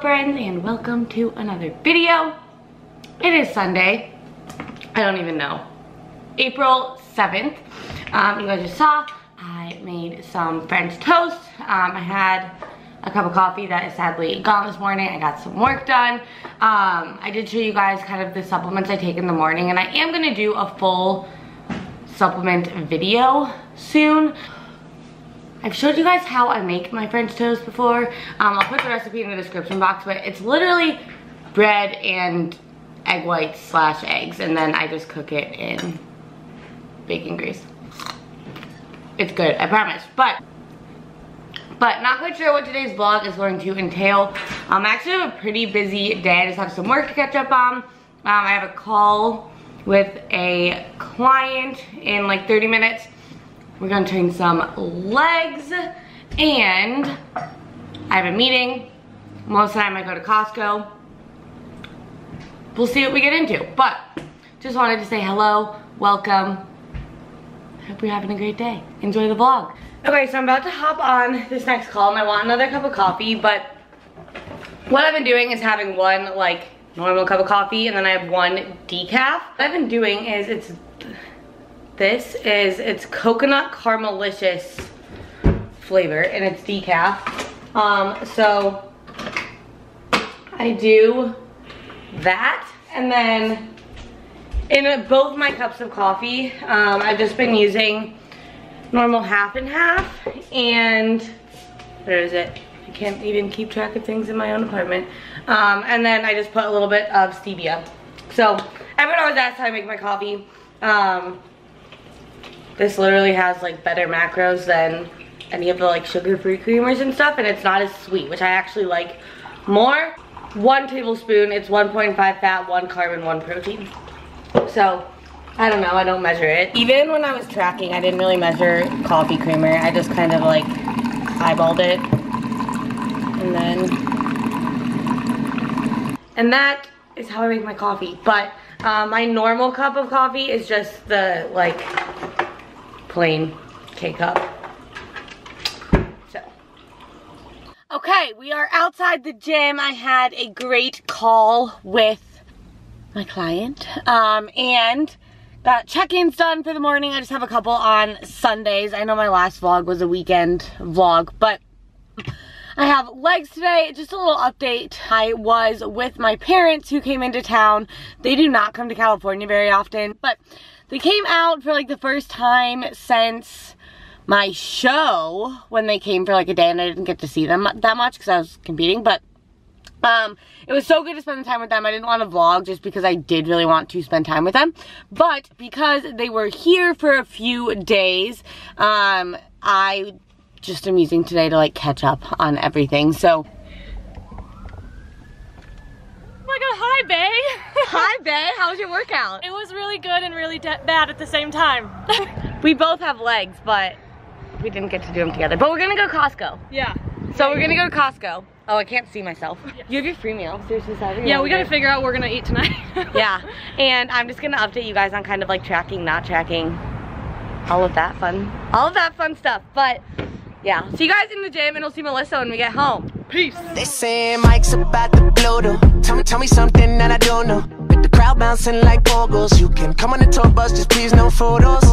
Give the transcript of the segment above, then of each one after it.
Friends, and welcome to another video. It is Sunday, I don't even know, April 7th. Um, you guys just saw, I made some French toast. Um, I had a cup of coffee that is sadly gone this morning. I got some work done. Um, I did show you guys kind of the supplements I take in the morning, and I am gonna do a full supplement video soon. I've showed you guys how I make my French toast before. Um, I'll put the recipe in the description box, but it's literally bread and egg whites slash eggs, and then I just cook it in bacon grease. It's good, I promise. But, but not quite sure what today's vlog is going to entail. Um, I actually have a pretty busy day. I just have some work to catch up on. Um, I have a call with a client in like 30 minutes. We're gonna train some legs and I have a meeting. Most of the time I go to Costco. We'll see what we get into. But just wanted to say hello, welcome. Hope you're having a great day. Enjoy the vlog. Okay, so I'm about to hop on this next call and I want another cup of coffee, but what I've been doing is having one like normal cup of coffee and then I have one decaf. What I've been doing is it's this is, it's coconut caramelicious flavor and it's decaf. Um, so I do that and then in both my cups of coffee, um, I've just been using normal half and half and where is it? I can't even keep track of things in my own apartment. Um, and then I just put a little bit of stevia. So everyone always asks how I make my coffee. Um, this literally has like better macros than any of the like sugar-free creamers and stuff and it's not as sweet, which I actually like more. One tablespoon, it's 1.5 fat, one carb, one protein. So, I don't know, I don't measure it. Even when I was tracking, I didn't really measure coffee creamer. I just kind of like eyeballed it. And then, and that is how I make my coffee. But uh, my normal cup of coffee is just the like plain K-cup. So. Okay, we are outside the gym. I had a great call with my client. Um, and got check-ins done for the morning. I just have a couple on Sundays. I know my last vlog was a weekend vlog, but I have legs today. Just a little update. I was with my parents who came into town. They do not come to California very often, but they came out for like the first time since my show when they came for like a day and I didn't get to see them that much because I was competing, but um, it was so good to spend the time with them. I didn't want to vlog just because I did really want to spend time with them. But because they were here for a few days, um, I just am using today to like catch up on everything. So my god, hi Bay! Hi Bay, how was your workout? It was really good and really bad at the same time. we both have legs, but we didn't get to do them together. But we're gonna go Costco. Yeah. So we're gonna go to Costco. Oh, I can't see myself. Yeah. You have your free meal. Seriously, sorry. Yeah, we gotta figure out what we're gonna eat tonight. yeah, and I'm just gonna update you guys on kind of like tracking, not tracking, all of that fun, all of that fun stuff. But yeah, see you guys in the gym and we'll see Melissa when we get home. Peace. They say Mike's about to blow though. Tell me, tell me something that I don't know. Crowd bouncing like bogles. You can come on the tour bus, just please no photos.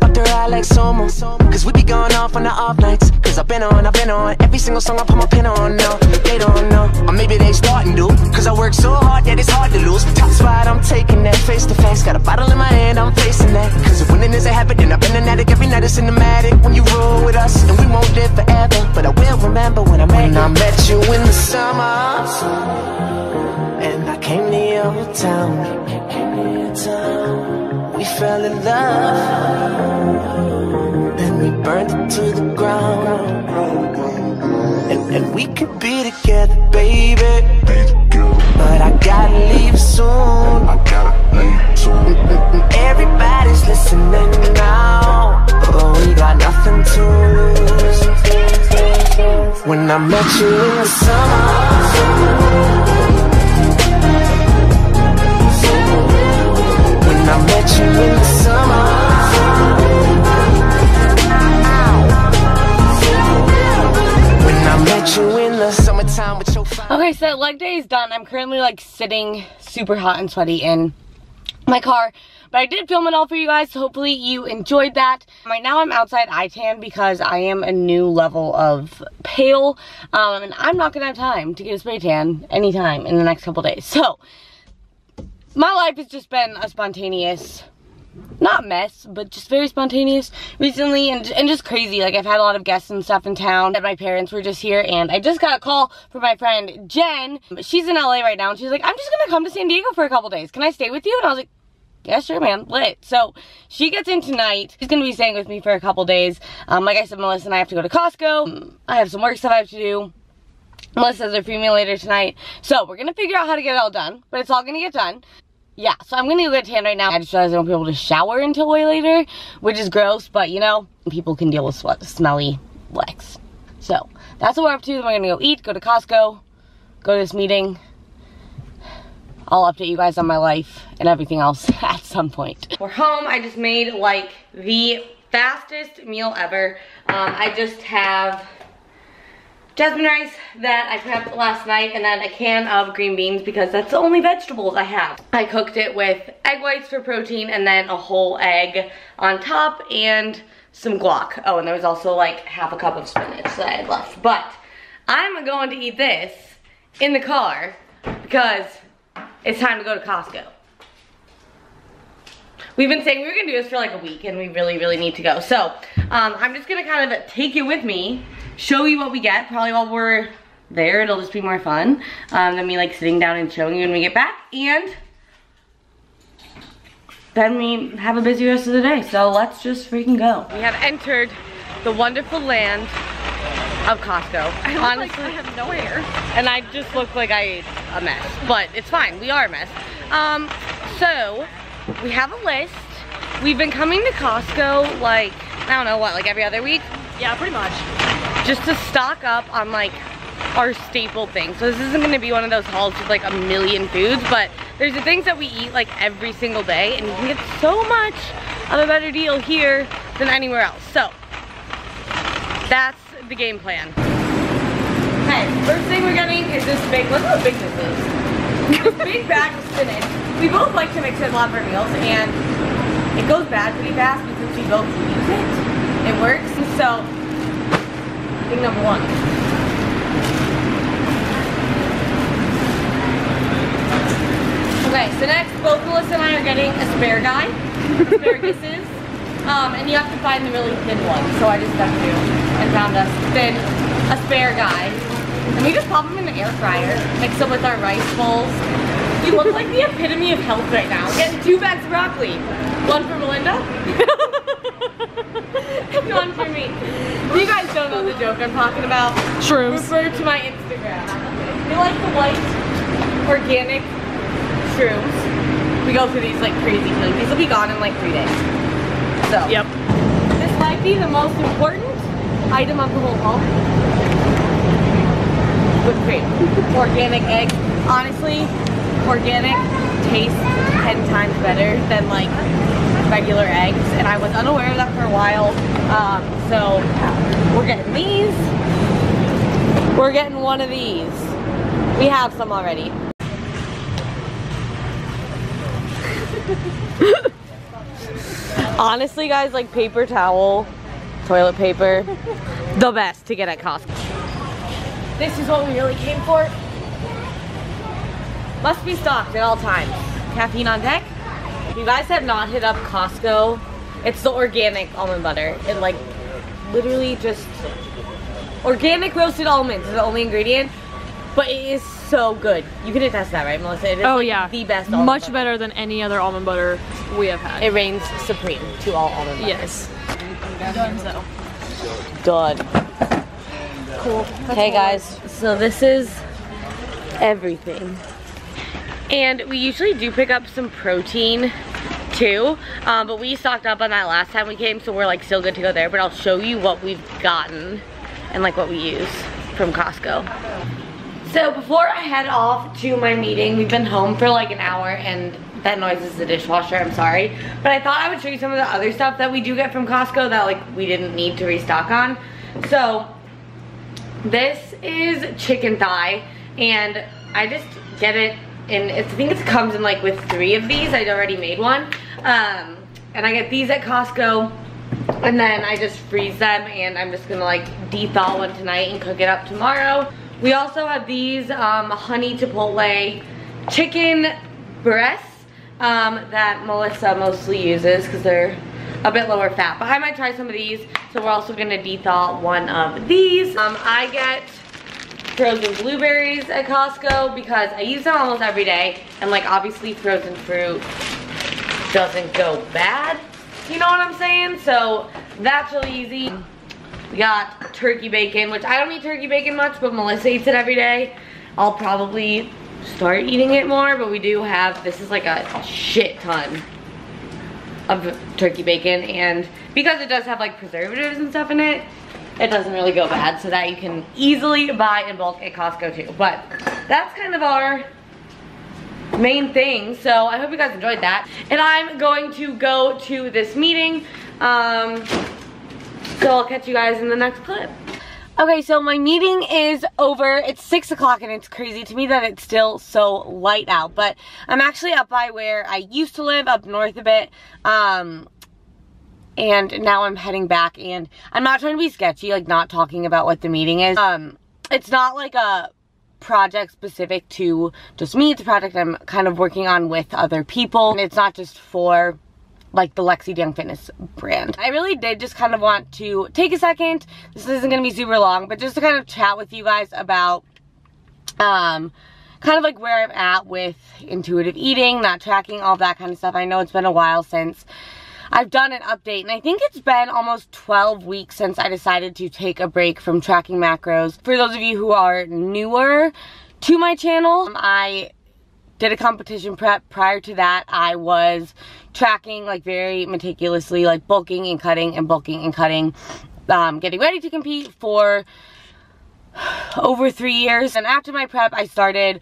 But they're out like Somo. Cause we be going off on the off nights. Cause I've been on, I've been on. Every single song I put my pin on now. They don't know. Or maybe they starting to. Cause I work so hard that it's hard to lose. Top spot, I'm taking that face to face. Got a bottle in my hand, I'm facing that. Cause if winning is a habit, then I've been an addict. Every night it's cinematic. When you roll with us, and we won't live forever. But I will remember when I met you. I met you in the summer. Town. We fell in love. And we burned it to the ground. And, and we could be together, baby. But I gotta leave soon. I gotta leave soon. Everybody's listening now. But we got nothing to lose. When I met you in the summer. Met you in the I Okay, so leg day is done. I'm currently like sitting super hot and sweaty in my car. But I did film it all for you guys, so hopefully you enjoyed that. Right now I'm outside eye tan because I am a new level of pale. Um, and I'm not gonna have time to get a spray tan anytime in the next couple days. So, my life has just been a spontaneous not mess, but just very spontaneous recently and, and just crazy. Like I've had a lot of guests and stuff in town that my parents were just here and I just got a call from my friend Jen. She's in LA right now and she's like, I'm just gonna come to San Diego for a couple days. Can I stay with you? And I was like, yeah, sure, man, lit. So she gets in tonight. She's gonna be staying with me for a couple days. Um, like I said, Melissa and I have to go to Costco. I have some work stuff I have to do. Melissa has her free later tonight. So we're gonna figure out how to get it all done, but it's all gonna get done yeah, so I'm gonna go get tan right now. I just realized I won't be able to shower until way later, which is gross, but you know, people can deal with sweat, smelly legs. So that's what we're up to. We're gonna go eat, go to Costco, go to this meeting. I'll update you guys on my life and everything else at some point. We're home. I just made like the fastest meal ever. Um, I just have jasmine rice that I prepped last night and then a can of green beans because that's the only vegetables I have. I cooked it with egg whites for protein and then a whole egg on top and some guac. Oh, and there was also like half a cup of spinach that I had left. But I'm going to eat this in the car because it's time to go to Costco. We've been saying we were gonna do this for like a week and we really, really need to go. So um, I'm just gonna kind of take you with me show you what we get probably while we're there. It'll just be more fun um, than me like sitting down and showing you when we get back. And then we have a busy rest of the day. So let's just freaking go. We have entered the wonderful land of Costco. I Honestly, like I have no hair. And I just look like I ate a mess. But it's fine, we are a mess. Um, so, we have a list. We've been coming to Costco like, I don't know what, like every other week? Yeah, pretty much just to stock up on like our staple things. So this isn't gonna be one of those hauls with like a million foods, but there's the things that we eat like every single day and you can get so much of a better deal here than anywhere else. So that's the game plan. Okay, first thing we're getting is this big, look how big this is. this big bag of spinach. We both like to mix it a lot of our meals and it goes bad pretty fast because we both use it. It works. So Thing number one. Okay, so next, both Melissa and I are getting a spare guy. asparagus, asparaguses, um, and you have to find the really thin one. So I just got to and found us thin asparagus. And we just pop them in the air fryer, mix them with our rice bowls. You look like the epitome of health right now. Getting two bags of broccoli. One for Melinda. One for me. You guys don't know the joke I'm talking about, shrooms. Refer to my Instagram. We like the white organic shrooms. We go through these like crazy things. These will be gone in like three days. So. Yep. This might be the most important item of the whole haul. With cream. organic eggs. Honestly, organic tastes 10 times better than like regular eggs and I was unaware of that for a while. Um, so we're getting these. We're getting one of these. We have some already. Honestly guys like paper towel toilet paper the best to get at Costco. This is what we really came for. Must be stocked at all times. Caffeine on deck you guys have not hit up Costco, it's the organic almond butter. It like literally just organic roasted almonds is the only ingredient, but it is so good. You can attest that, right, Melissa? It is oh like yeah, the best. Much butter. better than any other almond butter we have had. It reigns supreme to all almond butter. Yes. Done so. Done. Cool. Hey guys, so this is everything. And we usually do pick up some protein too, um, but we stocked up on that last time we came, so we're like still good to go there, but I'll show you what we've gotten and like what we use from Costco. So before I head off to my meeting, we've been home for like an hour and that noise is the dishwasher, I'm sorry. But I thought I would show you some of the other stuff that we do get from Costco that like we didn't need to restock on. So this is chicken thigh and I just get it and I think it comes in like with three of these. I'd already made one. Um, and I get these at Costco and then I just freeze them and I'm just gonna like de-thaw one tonight and cook it up tomorrow. We also have these um, honey chipotle chicken breasts um, that Melissa mostly uses because they're a bit lower fat. But I might try some of these. So we're also gonna de-thaw one of these. Um, I get frozen blueberries at Costco because I use them almost every day. And like obviously frozen fruit doesn't go bad. You know what I'm saying? So that's really easy. We got turkey bacon, which I don't eat turkey bacon much, but Melissa eats it every day. I'll probably start eating it more, but we do have, this is like a shit ton of turkey bacon. And because it does have like preservatives and stuff in it, it doesn't really go bad. So that you can easily buy in bulk at Costco too. But that's kind of our main thing. So I hope you guys enjoyed that. And I'm going to go to this meeting. Um, so I'll catch you guys in the next clip. Okay, so my meeting is over. It's 6 o'clock and it's crazy to me that it's still so light out. But I'm actually up by where I used to live, up north a bit. Um, and now I'm heading back and I'm not trying to be sketchy, like not talking about what the meeting is. Um, it's not like a project specific to just me. It's a project I'm kind of working on with other people. And it's not just for like the Lexi DeYoung Fitness brand. I really did just kind of want to take a second. This isn't going to be super long, but just to kind of chat with you guys about um, kind of like where I'm at with intuitive eating, not tracking, all that kind of stuff. I know it's been a while since I've done an update and I think it's been almost 12 weeks since I decided to take a break from tracking macros. For those of you who are newer to my channel, I did a competition prep. Prior to that, I was tracking like very meticulously, like bulking and cutting and bulking and cutting, um, getting ready to compete for over three years. And after my prep, I started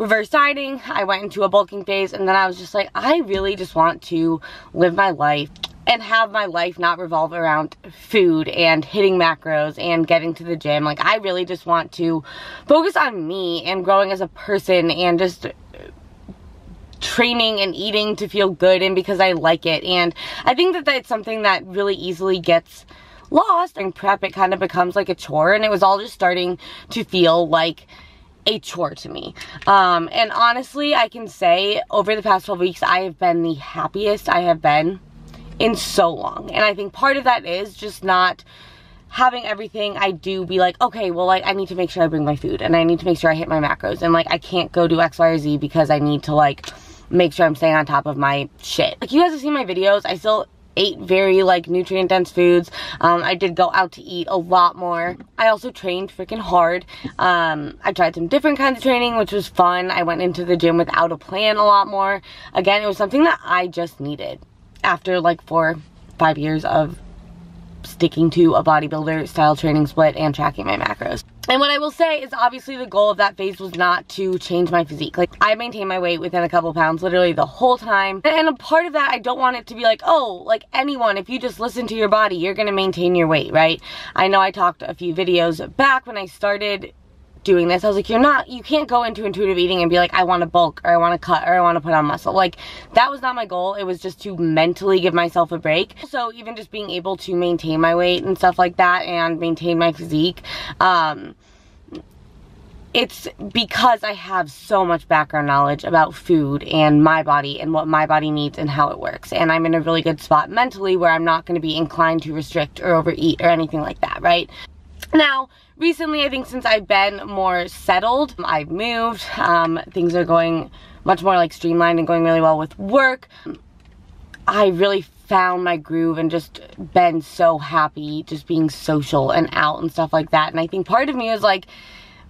reverse dieting. I went into a bulking phase and then I was just like, I really just want to live my life and have my life not revolve around food and hitting macros and getting to the gym. Like I really just want to focus on me and growing as a person and just training and eating to feel good and because I like it. And I think that that's something that really easily gets lost. In prep, it kind of becomes like a chore and it was all just starting to feel like a chore to me. Um, and honestly, I can say over the past 12 weeks, I have been the happiest I have been in so long. And I think part of that is just not having everything I do be like, okay, well, like, I need to make sure I bring my food and I need to make sure I hit my macros and like, I can't go do X, Y, or Z because I need to like make sure I'm staying on top of my shit. Like, you guys have seen my videos. I still ate very like nutrient dense foods. Um, I did go out to eat a lot more. I also trained freaking hard. Um, I tried some different kinds of training, which was fun. I went into the gym without a plan a lot more. Again, it was something that I just needed after like four, five years of sticking to a bodybuilder style training split and tracking my macros. And what I will say is obviously the goal of that phase was not to change my physique. Like I maintained my weight within a couple pounds literally the whole time. And a part of that, I don't want it to be like, oh, like anyone, if you just listen to your body, you're gonna maintain your weight, right? I know I talked a few videos back when I started doing this. I was like, you're not, you can't go into intuitive eating and be like, I want to bulk or I want to cut or I want to put on muscle. Like that was not my goal. It was just to mentally give myself a break. So even just being able to maintain my weight and stuff like that and maintain my physique, um, it's because I have so much background knowledge about food and my body and what my body needs and how it works. And I'm in a really good spot mentally where I'm not going to be inclined to restrict or overeat or anything like that, right? Now, recently, I think since I've been more settled, I've moved, um, things are going much more like streamlined and going really well with work. I really found my groove and just been so happy just being social and out and stuff like that. And I think part of me is like,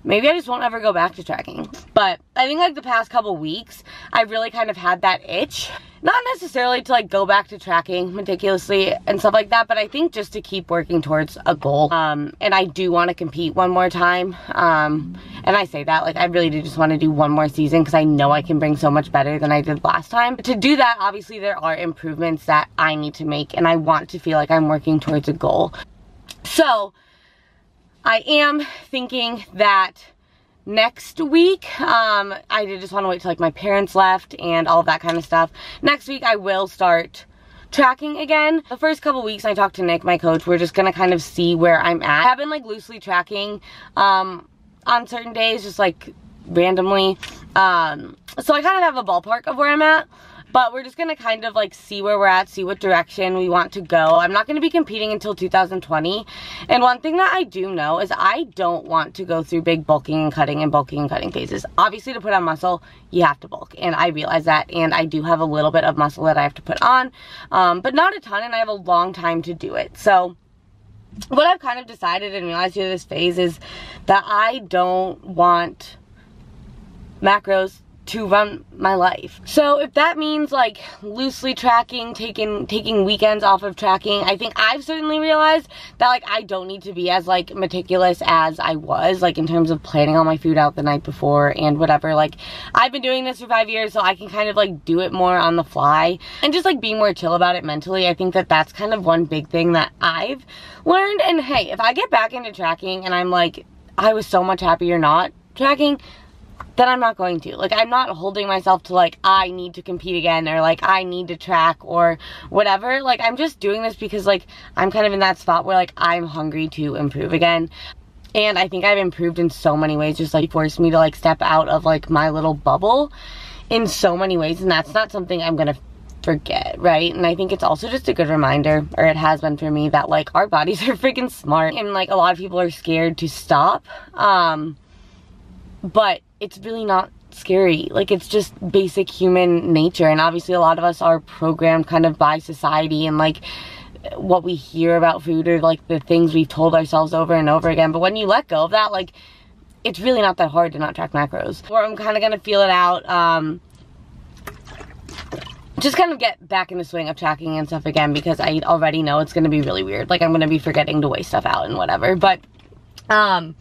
maybe I just won't ever go back to tracking. But I think like the past couple weeks, I really kind of had that itch. Not necessarily to like go back to tracking meticulously and stuff like that, but I think just to keep working towards a goal. Um, and I do want to compete one more time. Um, and I say that like I really do just want to do one more season because I know I can bring so much better than I did last time. But To do that, obviously there are improvements that I need to make and I want to feel like I'm working towards a goal. So, I am thinking that next week. Um, I did just want to wait till like my parents left and all of that kind of stuff. Next week I will start tracking again. The first couple weeks I talked to Nick, my coach, we're just gonna kind of see where I'm at. I have been like loosely tracking um, on certain days, just like randomly. Um, so I kind of have a ballpark of where I'm at. But we're just going to kind of like see where we're at, see what direction we want to go. I'm not going to be competing until 2020. And one thing that I do know is I don't want to go through big bulking and cutting and bulking and cutting phases. Obviously to put on muscle, you have to bulk. And I realize that. And I do have a little bit of muscle that I have to put on. Um, but not a ton and I have a long time to do it. So what I've kind of decided and realized through this phase is that I don't want macros to run my life. So if that means like loosely tracking, taking taking weekends off of tracking, I think I've certainly realized that like I don't need to be as like meticulous as I was like in terms of planning all my food out the night before and whatever. Like I've been doing this for five years so I can kind of like do it more on the fly and just like be more chill about it mentally. I think that that's kind of one big thing that I've learned and hey, if I get back into tracking and I'm like I was so much happier not tracking, then I'm not going to. Like, I'm not holding myself to, like, I need to compete again or, like, I need to track or whatever. Like, I'm just doing this because, like, I'm kind of in that spot where, like, I'm hungry to improve again. And I think I've improved in so many ways, just, like, forced me to, like, step out of, like, my little bubble in so many ways. And that's not something I'm gonna forget, right? And I think it's also just a good reminder, or it has been for me, that, like, our bodies are freaking smart. And, like, a lot of people are scared to stop. Um, but it's really not scary. Like it's just basic human nature and obviously a lot of us are programmed kind of by society and like what we hear about food or like the things we've told ourselves over and over again. But when you let go of that, like it's really not that hard to not track macros. Or I'm kind of going to feel it out. Um, just kind of get back in the swing of tracking and stuff again because I already know it's going to be really weird. Like I'm going to be forgetting to weigh stuff out and whatever. But, um,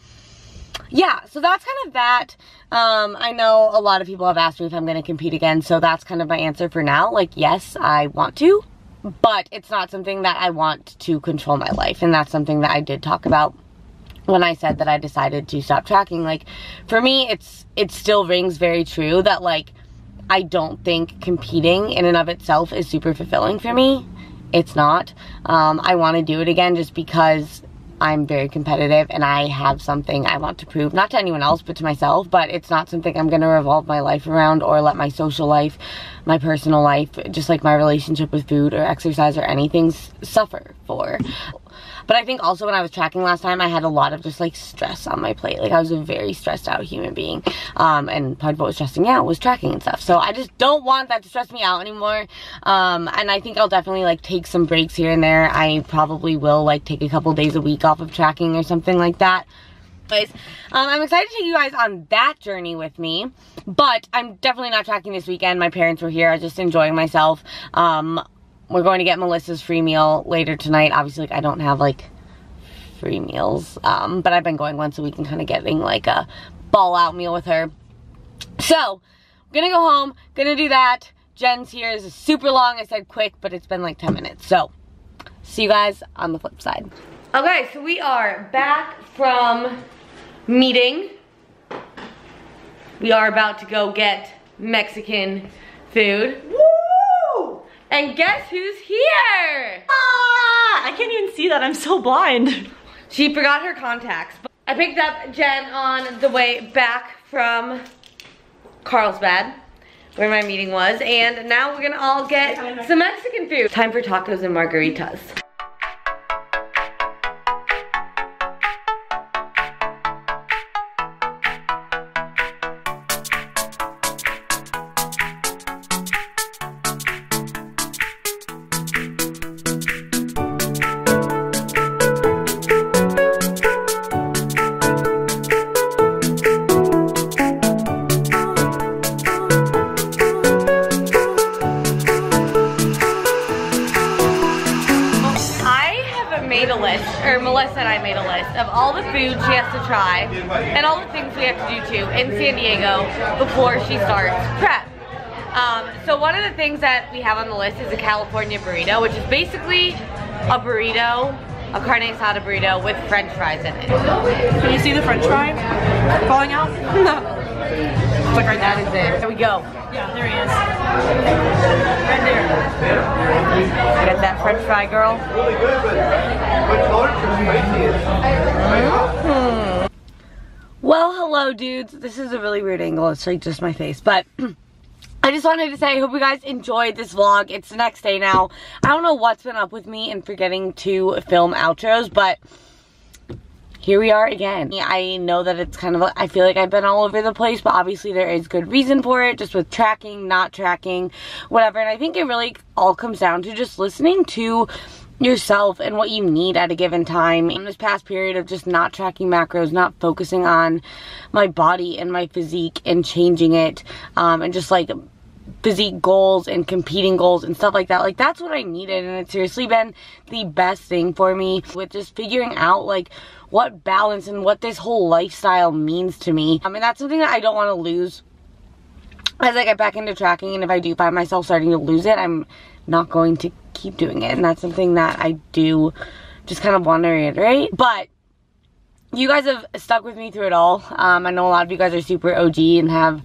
yeah, so that's kind of that. Um, I know a lot of people have asked me if I'm going to compete again, so that's kind of my answer for now. Like, yes, I want to, but it's not something that I want to control my life, and that's something that I did talk about when I said that I decided to stop tracking. Like, for me, it's it still rings very true that, like, I don't think competing in and of itself is super fulfilling for me. It's not. Um, I want to do it again just because I'm very competitive and I have something I want to prove, not to anyone else, but to myself, but it's not something I'm going to revolve my life around or let my social life, my personal life, just like my relationship with food or exercise or anything suffer for. But I think also when I was tracking last time, I had a lot of just like stress on my plate. Like I was a very stressed out human being. Um, and part of what was stressing out was tracking and stuff. So I just don't want that to stress me out anymore. Um, and I think I'll definitely like take some breaks here and there. I probably will like take a couple days a week off of tracking or something like that. Anyways, um, I'm excited to take you guys on that journey with me, but I'm definitely not tracking this weekend. My parents were here. I was just enjoying myself. Um, we're going to get Melissa's free meal later tonight. Obviously, like, I don't have, like, free meals. Um, but I've been going once a week and kind of getting, like, a ball-out meal with her. So, I'm gonna go home. Gonna do that. Jen's here is super long. I said quick, but it's been, like, 10 minutes. So, see you guys on the flip side. Okay, so we are back from meeting. We are about to go get Mexican food. And guess who's here? Ah, I can't even see that. I'm so blind. She forgot her contacts. I picked up Jen on the way back from Carlsbad, where my meeting was, and now we're gonna all get some Mexican food. Time for tacos and margaritas. Or Melissa and I made a list of all the food she has to try and all the things we have to do too in San Diego before she starts prep. Um, so one of the things that we have on the list is a California burrito, which is basically a burrito a carne asada burrito with french fries in it. Can you see the french fry falling out? it's right That there. is it. Here we go. Yeah, there he is. Right there. Get that french fry, girl. really good, but what color spicy is. Well, hello, dudes. This is a really weird angle. It's like just my face, but I just wanted to say I hope you guys enjoyed this vlog. It's the next day now. I don't know what's been up with me and forgetting to film outros, but here we are again. I know that it's kind of, I feel like I've been all over the place, but obviously there is good reason for it, just with tracking, not tracking, whatever. And I think it really all comes down to just listening to yourself and what you need at a given time. In this past period of just not tracking macros, not focusing on my body and my physique and changing it, um, and just like physique goals and competing goals and stuff like that. Like that's what I needed and it's seriously been the best thing for me with just figuring out like what balance and what this whole lifestyle means to me. I mean that's something that I don't want to lose as I get back into tracking and if I do find myself starting to lose it, I'm not going to keep doing it. And that's something that I do just kind of want to reiterate. But you guys have stuck with me through it all. Um, I know a lot of you guys are super OG and have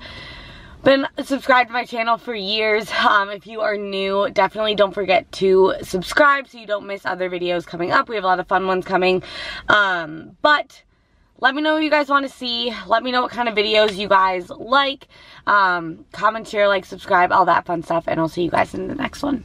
been subscribed to my channel for years. Um, if you are new, definitely don't forget to subscribe so you don't miss other videos coming up. We have a lot of fun ones coming. Um, but let me know what you guys want to see. Let me know what kind of videos you guys like. Um, comment, share, like, subscribe, all that fun stuff. And I'll see you guys in the next one.